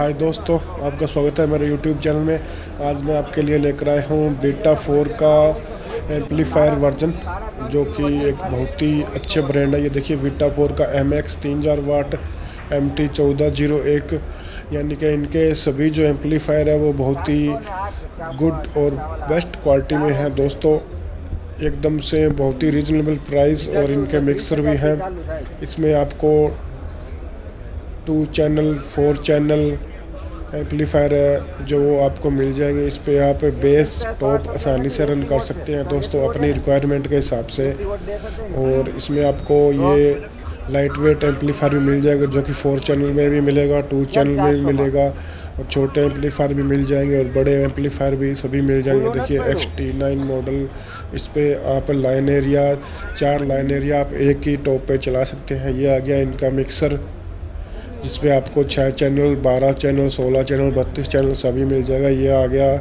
हाय दोस्तों, आपका स्वागत है मेरे यूट्यूब चैनल में। आज मैं आपके लिए लेकर आया हूँ बीटा फोर का एम्पलीफायर वर्जन जो कि एक बहुत ही अच्छे ब्रांड है। ये देखिए बीटा फोर का एम एक्स तीन हज़ार वाट एम टी चौदह ज़ीरो एक, यानी कि इनके सभी जो एम्पलीफायर है, वो बहुत ही गुड और बेस्ट क्वालिटी में है। दोस्तों, एकदम से बहुत ही रीजनेबल प्राइस और इनके मिक्सर भी हैं। इसमें आपको two channel four channel amplifier है, जो वो आपको मिल जाएँगे। इस पर आप बेस टॉप आसानी से रन कर सकते हैं दोस्तों, अपनी रिक्वायरमेंट के हिसाब से। और इसमें आपको ये लाइट वेट एम्पलीफायर भी मिल जाएगा, जो कि फोर चैनल में भी मिलेगा टू चैनल में भी मिलेगा। और छोटे एम्पलीफायर भी मिल जाएँगे और बड़े एम्पलीफायर भी सभी मिल जाएँगे। देखिए एक्स टी नाइन मॉडल इस पर आप लाइन एरिया चार लाइन एरिया आप एक ही टॉप पे चला सकते हैं। ये आ गया इनका मिक्सर जिसपे आपको छः चैनल, बारह चैनल, सोलह चैनल, बत्तीस चैनल सभी मिल जाएगा। ये आ गया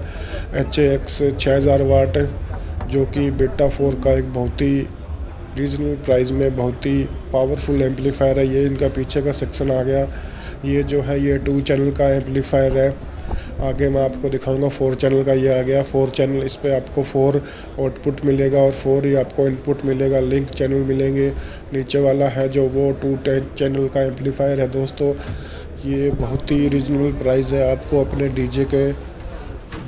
एच एक्स छः हज़ार वाट, जो कि बेटा फोर का एक बहुत ही रीजनेबल प्राइस में बहुत ही पावरफुल एम्पलीफायर है। ये इनका पीछे का सेक्शन आ गया। ये जो है, ये टू चैनल का एम्पलीफायर है। आगे मैं आपको दिखाऊँगा फोर चैनल का ये आ गया। फोर चैनल इस पर आपको फोर आउटपुट मिलेगा और फोर ही आपको इनपुट मिलेगा। लिंक चैनल मिलेंगे। नीचे वाला है जो वो टू टेन चैनल का एम्पलीफायर है। दोस्तों, ये बहुत ही रिजनेबल प्राइस है। आपको अपने डीजे के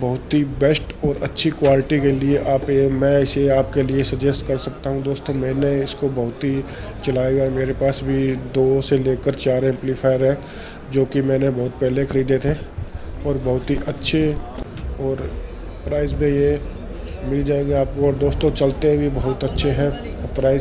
बहुत ही बेस्ट और अच्छी क्वालिटी के लिए आप ये, मैं इसे आपके लिए सजेस्ट कर सकता हूँ। दोस्तों, मैंने इसको बहुत ही चलाया मेरे पास भी दो से लेकर चार एम्पलीफायर है, जो कि मैंने बहुत पहले ख़रीदे थे। और बहुत ही अच्छे और प्राइस में ये मिल जाएँगे आपको। और दोस्तों, चलते भी बहुत अच्छे हैं। प्राइस